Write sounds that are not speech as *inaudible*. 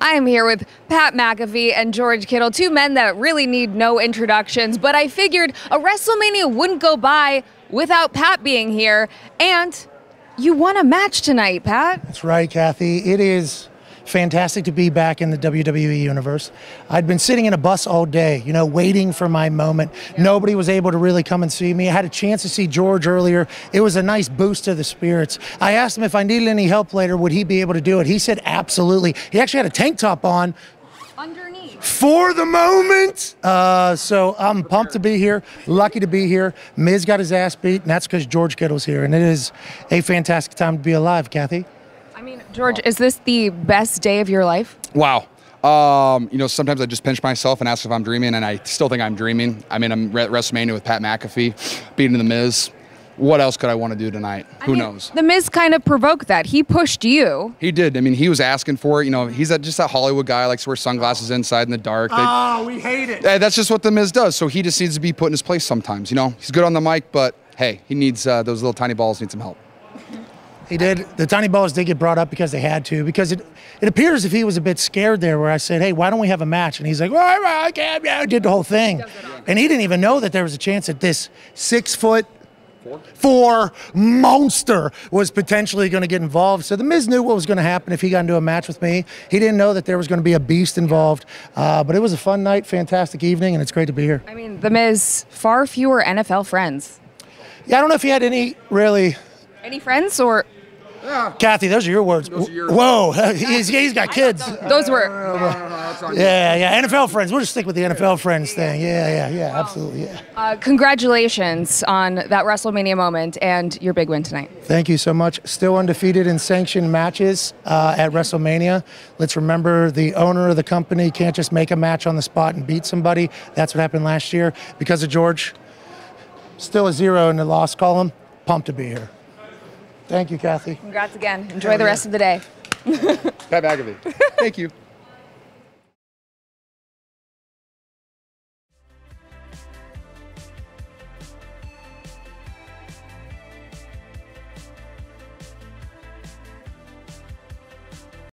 I am here with Pat McAfee and George Kittle, two men that really need no introductions, but I figured a WrestleMania wouldn't go by without Pat being here. And you won a match tonight, Pat. That's right, Cathy. It is fantastic to be back in the WWE universe. I'd been sitting in a bus all day, you know, waiting for my moment. Nobody was able to really come and see me. I had a chance to see George earlier. It was a nice boost to the spirits. I asked him if I needed any help later, would he be able to do it? He said absolutely. He actually had a tank top on Underneath. for the moment. Uh, so I'm pumped to be here, lucky to be here. Miz got his ass beat, and that's because George Kittle's here. And it is a fantastic time to be alive, Cathy. I mean, George, is this the best day of your life? Wow. Um, you know, sometimes I just pinch myself and ask if I'm dreaming, and I still think I'm dreaming. I mean, I'm at WrestleMania with Pat McAfee, beating The Miz. What else could I want to do tonight? I Who mean, knows? The Miz kind of provoked that. He pushed you. He did. I mean, he was asking for it. You know, he's a, just that Hollywood guy, likes to wear sunglasses inside in the dark. They- Oh, we hate it. Hey, that's just what The Miz does. So he just needs to be put in his place sometimes. You know, he's good on the mic, but hey, he needs uh, those little tiny balls need some help. He did. The tiny balls did get brought up because they had to. Because it, it appears if he was a bit scared there, where I said, "Hey, why don't we have a match?" And he's like, "Well, I can't." Yeah, did the whole thing, and he didn't even know that there was a chance that this six foot four monster was potentially going to get involved. So the Miz knew what was going to happen if he got into a match with me. He didn't know that there was going to be a beast involved. Uh, but it was a fun night, fantastic evening, and it's great to be here. I mean, The Miz, far fewer NFL friends. Yeah, I don't know if he had any really. Any friends or Cathy, those are your words. Those are your- Whoa, *laughs* he's, he's got kids. those were Yeah, yeah. NFL friends. We'll just stick with the NFL friends thing. Yeah, yeah, yeah. Absolutely. Yeah. uh, congratulations on that WrestleMania moment and your big win tonight. Thank you so much. Still undefeated in sanctioned matches uh, at WrestleMania. Let's remember the owner of the company can't just make a match on the spot and beat somebody. That's what happened last year. Because of George, still a zero in the loss column. Pumped to be here. Thank you, Cathy. Congrats again. Enjoy the rest of the day. Pat McAfee. *laughs* Thank you.